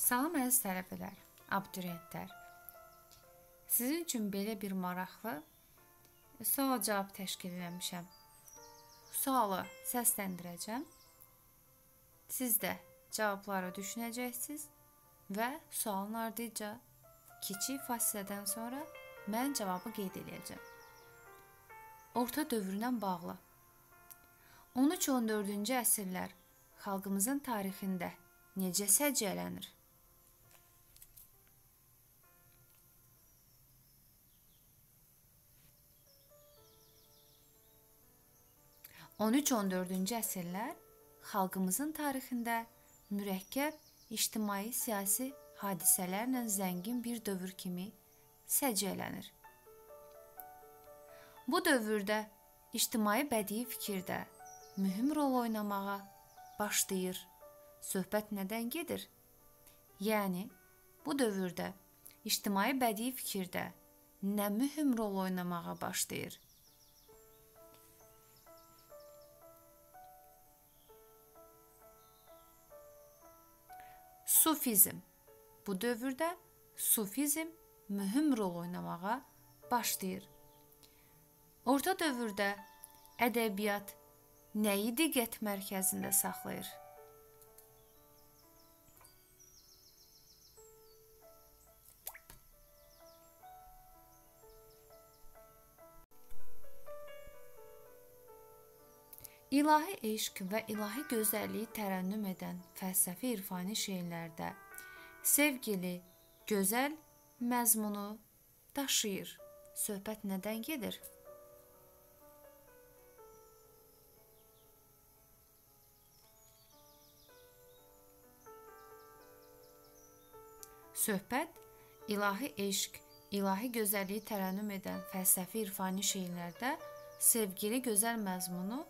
Salam əziz tələbələr, abituriyentlər. Sizin üçün belə bir maraqlı sual-cavab təşkil etmişəm. Sualı səsləndirəcəm. Siz də cavabları düşünəcəksiniz və sualın ardınca kiçik fasilədən sonra mən cavabı qeyd edəcəm. Orta dövrlə bağlı 13-14-cü əsrlər xalqımızın tarixində necə səciyyələnir? 13-14-cü əsrlər xalqımızın tarixində mürəkkəb ictimai-siyasi hadisələrlə zəngin bir dövr kimi səciyyələnir. Bu dövrdə ictimai bədii fikirdə mühüm rol oynamağa başlayır. Söhbət nədən gedir? Yəni bu dövrdə ictimai bədii fikirdə nə mühüm rol oynamağa başlayır? Sufizm. Bu dövrdə sufizm mühüm rol oynamağa başlayır. Orta dövrdə ədəbiyyat nəyi diqqət mərkəzində saxlayır? İlahi eşq və ilahi gözəlliyi tərənnüm edən fəlsəfi irfani şeirlərdə sevgili, gözəl məzmunu daşıyır. Söhbət nədən gedir? Söhbət ilahi eşq, ilahi gözəlliyi tərənnüm edən fəlsəfi irfani şeirlərdə sevgili gözəl məzmunu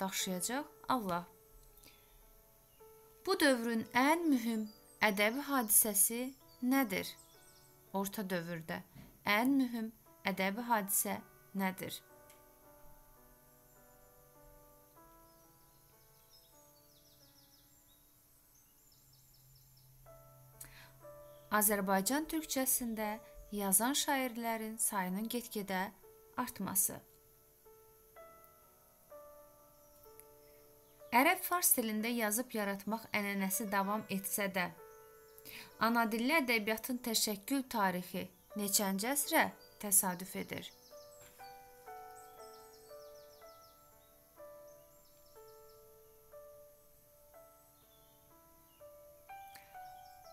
daşıyacaq Allah. Bu dövrün ən mühüm ədəbi hadisəsi nədir? Orta dövrdə ən mühüm ədəbi hadisə nədir? Azərbaycan türkçəsində yazan şairlərin sayının get-gedə artması. Ərəb-fars dilində yazıb yaratmaq ənənəsi davam etsə də, ana dilli ədəbiyyatın təşəkkül tarixi neçənci əsrə təsadüf edir?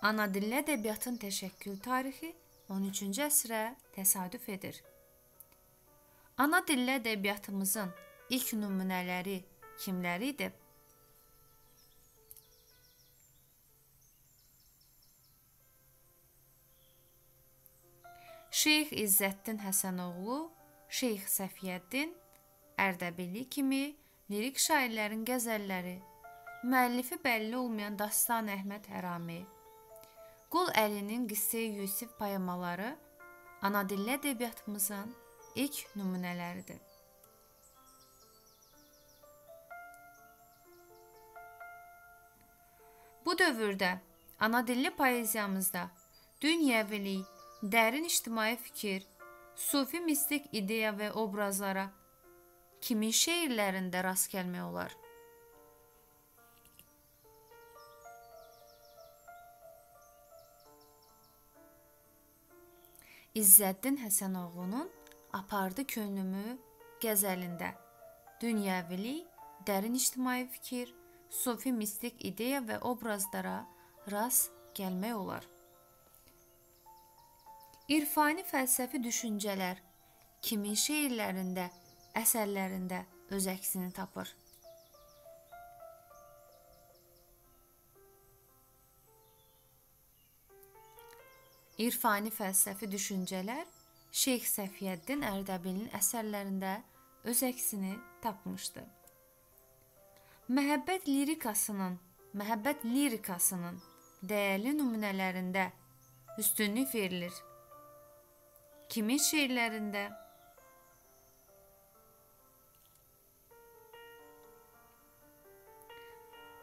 Ana dilli ədəbiyyatın təşəkkül tarixi 13-cü əsrə təsadüf edir. Ana dilli ədəbiyyatımızın ilk nümunələri kimlər idi? Şeyx İzzəddin Həsənoğlu, Şeyx Səfiyyəddin Ərdəbilli kimi lirik şairlərin qəzəlləri, müəllifi bəlli olmayan Dastan Əhməd Hərami, Qul Əlinin Qissə-i Yusif poemaları ana dilli ədəbiyyatımızın ilk nümunələridir. Bu dövrdə ana dilli poeziyamızda dünyəvilik, dərin ictimai fikir, sufi mistik ideya və obrazlara kimin şeirlərində rast gəlmək olar? İzzəddin Həsənoğlunun Apardı könlümü qəzəlində dünyəvilik, dərin ictimai fikir, sufi mistik ideya və obrazlara rast gəlmək olar. İrfani fəlsəfi düşüncələr kimin şeirlərində, əsərlərində öz əksini tapır? İrfani fəlsəfi düşüncələr Şeyx Səfiyyəddin Ərdəbilin əsərlərində öz əksini tapmışdı. Məhəbbət lirikasının, məhəbbət lirikasının dəyərli nümunələrində üstünlük verilir. Kimin şeirlərində?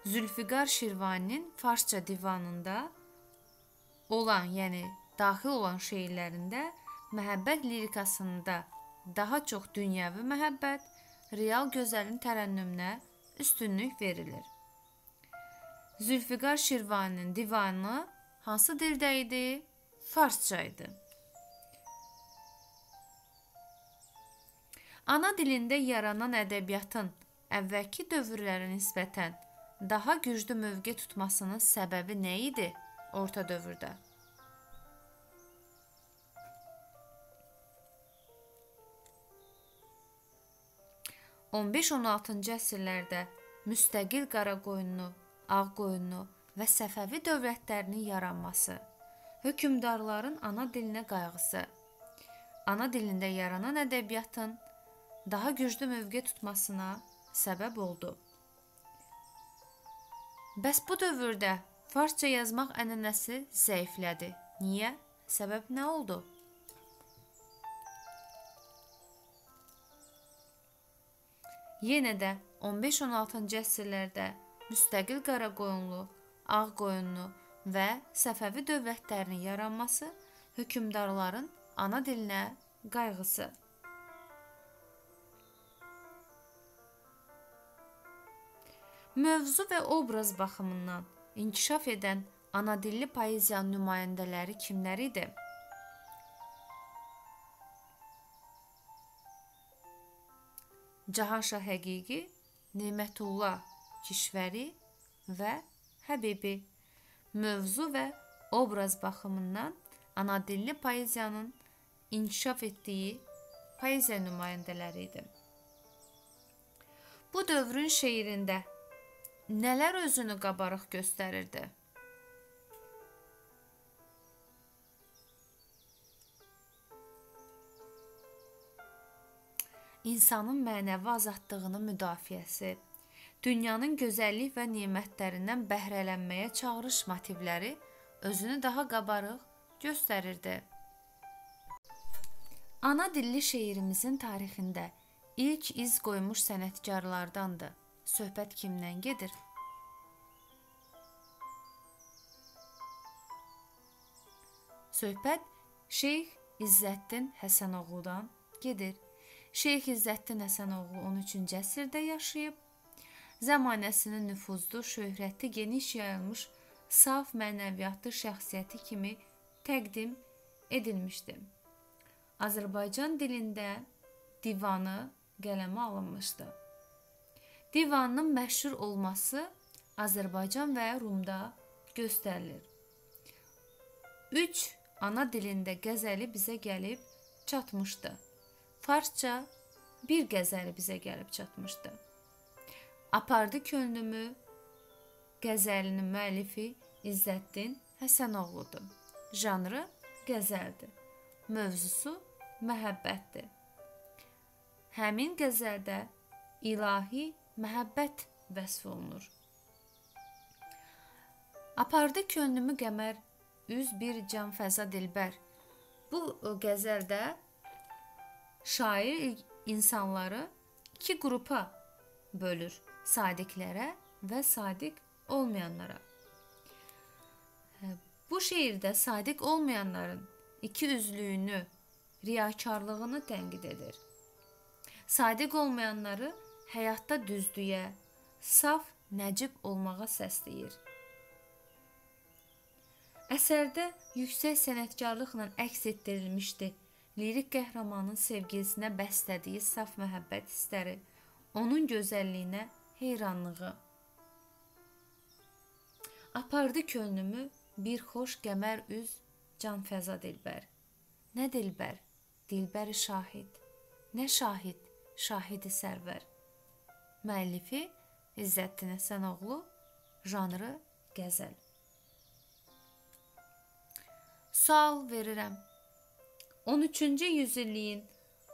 Zülfiqar Şirvaninin Farsça divanında olan, yəni daxil olan şeirlərində məhəbbət lirikasında daha çox dünyəvi məhəbbət, real gözəlin tərənnümünə üstünlük verilir. Zülfiqar Şirvaninin divanı hansı dildə idi? Farsça idi. Ana dilində yaranan ədəbiyyatın əvvəlki dövrlərə nisbətən daha güclü mövqe tutmasının səbəbi nə idi orta dövrdə? On beş-on altıncı əsrlərdə müstəqil Qaraqoyunlu, Ağqoyunlu və Səfəvi dövlətlərinin yaranması, hökmdarların ana dilinə qayğısı, ana dilində yaranan ədəbiyyatın daha güclü mövqe tutmasına səbəb oldu. Bəs bu dövrdə farsça yazmaq ənənəsi zəiflədi. Niyə? Səbəb nə oldu? Yenə də 15-16-cı əsrlərdə müstəqil Qaraqoyunlu, Ağqoyunlu və Səfəvi dövlətlərinin yaranması hökmdarların ana dilinə qayğısı Mövzu və obraz baxımından inkişaf edən anadilli poeziyanın nümayəndələri kimlər idi? Cahanşah Həqiqi, Nemətullah Kişvəri və Həbibi mövzu və obraz baxımından anadilli poeziyanın inkişaf etdiyi poeziya nümayəndələri idi. Bu dövrün şeirində nələr özünü qabarıq göstərirdi? İnsanın mənəvi azadlığının müdafiəsi, dünyanın gözəllik və nemətlərindən bəhrələnməyə çağırış motivləri özünü daha qabarıq göstərirdi. Ana dilli şeirimizin tarixində ilk iz qoymuş sənətkarlardandır. Söhbət kimdən gedir? Söhbət Şeyx İzzəddin Həsənoğludan gedir. Şeyx İzzəddin Həsənoğlu 13-cü əsrdə yaşayıb. Zəmanəsinin nüfuzlu, şöhrətli, geniş yayılmış, saf mənəviyyatlı şəxsiyyəti kimi təqdim edilmişdi. Azərbaycan dilində divanı qələmə alınmışdı. Divanın məşhur olması Azərbaycan və Rumda göstərilir. 3 ana dilində qəzəli bizə gəlib çatmışdı. Farsça bir qəzəli bizə gəlib çatmışdı. Apardı könlümü qəzəlinin müəllifi İzzəddin Həsənoğludur. Janrı qəzəldir. Mövzusu məhəbbətdir. Həmin qəzəldə ilahi məhəbbət vəsf olunur. Apardı könlümü qəmər, üz bir can fəza dilbər. Bu qəzəldə şair insanları iki qrupa bölür: sadiqlərə və sadiq olmayanlara. Bu şeirdə sadiq olmayanların iki üzlüyünü, riyakarlığını tənqid edir. Sadiq olmayanları həyatda düzlüyə, saf, nəcib olmağa səsləyir. Əsərdə yüksək sənətkarlıqla əks etdirilmişdi. Lirik qəhrəmanın sevgilisinə bəslədiyi saf məhəbbət hissləri, onun gözəlliyinə heyranlığı. Apardı könlümü bir xoş qəmər üz can fəza dilbər. Nə dilbər? Dilbəri şahid. Nə şahid? Şahidi sərvər. Müəllifi İzzəddin Həsənoğlu, janrı qəzəl. Sual verirəm. 13-cü yüzilliyin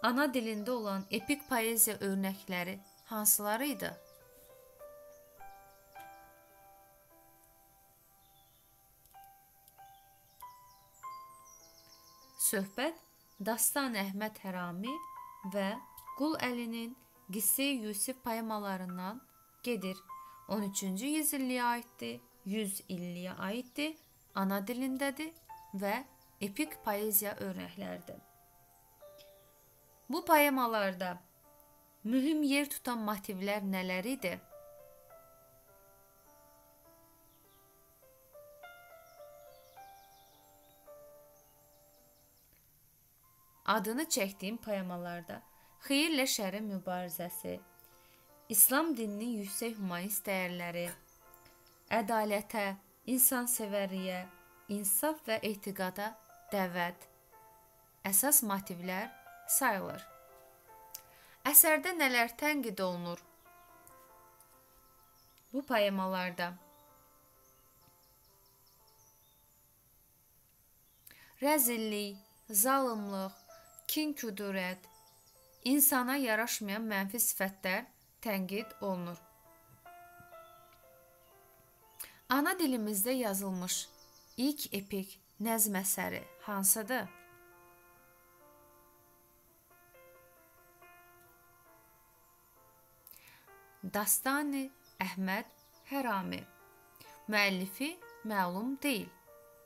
ana dilində olan epik poeziya örnəkləri hansıları idi? Söhbət Dastan Əhməd Hərami və Qul Əlinin Qissə Yusif poemalarından gedir. 13-cü yüzilliyə aiddir, 100 illiyə aiddir. ana dilindədir və epik poeziya örnəkləridir. Bu poemalarda mühüm yer tutan motivlər nələr idi? Adını çəkdiyim poemalarda xeyirlə şərin mübarizəsi, İslam dininin yüksək humanist dəyərləri, ədalətə, insansevərliyə, insaf və etiqada dəvət əsas motivlər sayılır. Əsərdə nələr tənqid olunur? Bu poemalarda rəzillik, zalımlıq, kin-kudurət, insana yaraşmayan mənfi sifətlər tənqid olunur. Ana dilimizdə yazılmış ilk epik nəzm əsəri hansıdır? Dastani Əhməd Hərami Müəllifi məlum deyil.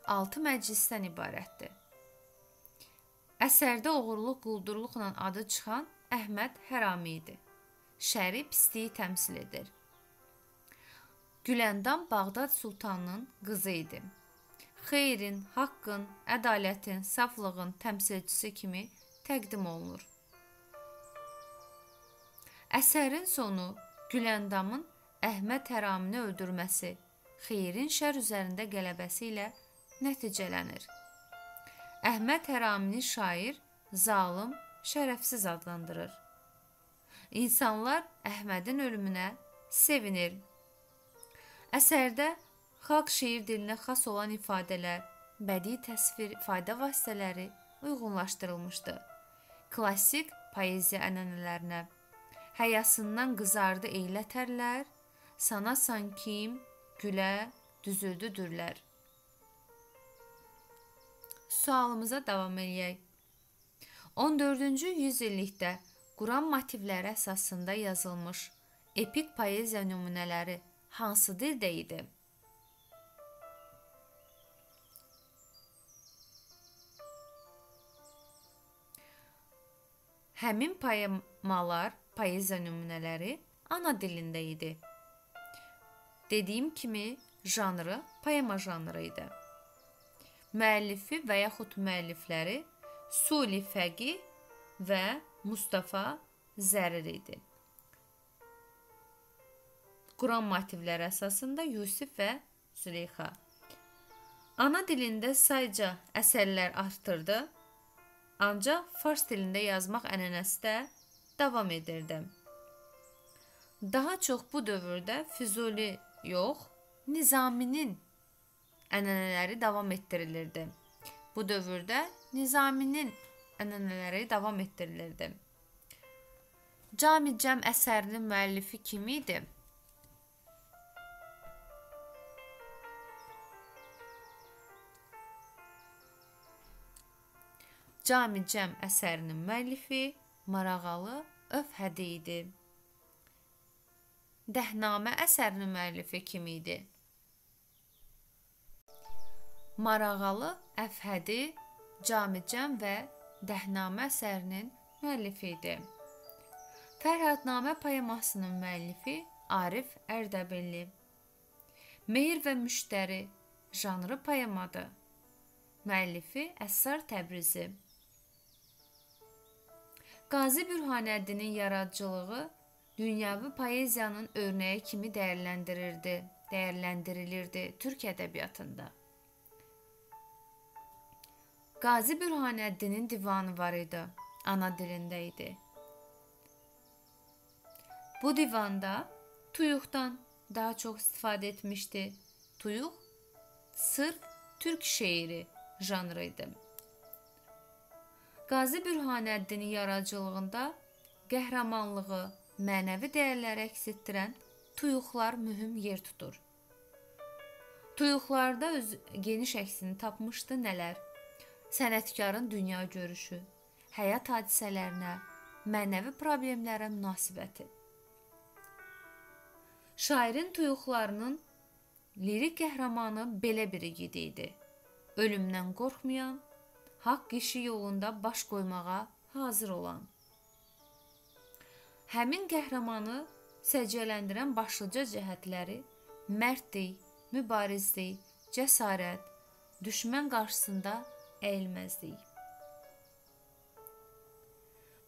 6 məclisdən ibarətdir. Əsərdə oğurluq, quldurluqla adı çıxan Əhməd Hərami idi. Şəri pisliyi təmsil edir. Güləndam Bağdad sultanının qızı idi. Xeyrin, haqqın, ədalətin, saflığın təmsilçisi kimi təqdim olunur. Əsərin sonu Güləndamın Əhməd Həramini öldürməsi, xeyrin şər üzərində qələbəsi ilə nəticələnir. Əhməd Həramini şair zalım, şərəfsiz adlandırır. İnsanlar Əhmədin ölümünə sevinir. Əsərdə xalq şeir dilinə xas olan ifadələr, bədii təsvir ifadə vasitələri uyğunlaşdırılmışdı. Klassik poeziya ənənələrinə həyasından qızardı eylətərlər, sana sankim, gülə, düzüldüdürlər. Sualımıza davam eləyək. 14-cü yüzillikdə Quran motivləri əsasında yazılmış epik poeziya nümunələri hansı dildə idi? Həmin poemalar, poeziya nümunələri ana dilində idi. Dediyim kimi, janrı poema janrı idi müəllifi və yaxud müəllifləri Suli Fəqi və Mustafa Zərir idi. Quran motivləri əsasında Yusif və Züleyxa. Ana dilində sayca əsərlər artırdı, ancaq fars dilində yazmaq ənənəsi də davam edirdi. Daha çox bu dövrdə Füzuli yox, Nizaminin ənənələri davam etdirilirdi. Bu dövrdə Nizaminin ənənələri davam etdirilirdi. Cami Cəm əsərinin müəllifi kim idi? Cami Cəm əsərinin müəllifi Marağalı Övhədi idi. Dəhnamə əsərinin müəllifi kim idi? Marağalı Əfhədi Camicəm və Dəhnamə əsərinin müəllifi idi. Fərhadnamə poemasının müəllifi Arif Ərdəbilli. Mehir və müştəri janrı poemadır. Müəllifi Əssar Təbrizi. Qazi Bürhanəddinin yaradıcılığı dünyəvi poeziyanın örnəyi kimi dəyərləndirilirdi, dəyərləndirilirdi Türk ədəbiyyatında. Qazi Bürhanəddinin divanı var idi. Ana dilində idi. Bu divanda tuyuqdan daha çox istifadə etmişdi. Tuyuq sırf türk şeiri janrı idi. Qazi Bürhanəddinin yaradıcılığında qəhrəmanlığı, mənəvi dəyərləri əks etdirən tuyuqlar mühüm yer tutur. Tuyuqlarda öz geniş əksini tapmışdı nələr? Sənətkarın dünya görüşü, həyat hadisələrinə, mənəvi problemlərə münasibəti. Şairin tuyuqlarının lirik qəhrəmanı belə bir igid idi. ölümdən qorxmayan, haqq işi yolunda baş qoymağa hazır olan. Həmin qəhrəmanı səciyyələndirən başlıca cəhətləri mərdlik, mübarizlik, cəsarət, düşmən qarşısında əyilməzlik.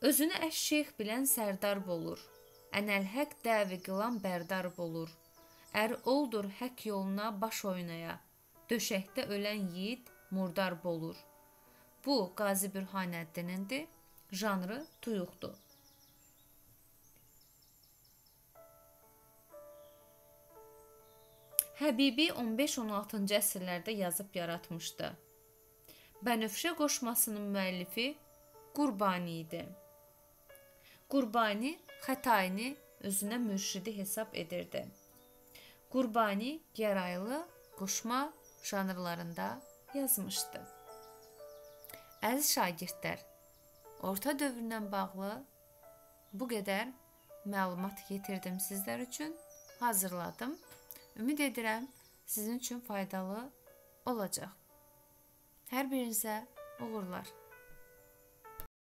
Özünü əşşeyx bilən sərdar bolur. Ənəl-həq dəvi qılan bərdar bolur. Ər oldur haqq yoluna baş oynaya. Döşəkdə ölən yiğit murdar bolur. Bu Qazi Bürhanəddin'indir. Janrı tuyuqdur. Həbibi 15-16-cı əsrlərdə yazıb yaratmışdı. Bənövşə qoşmasının müəllifi Qurbani idi. Qurbani Xətaini özünə mürşidi hesab edirdi. Qurbani gəraylı qoşma janrlarında yazmışdı. Əziz şagirdlər, orta dövrlə bağlı bu qədər məlumat yetirdim sizlər üçün, hazırladım. Ümid edirəm sizin üçün faydalı olacaq. Hər birinizə uğurlar.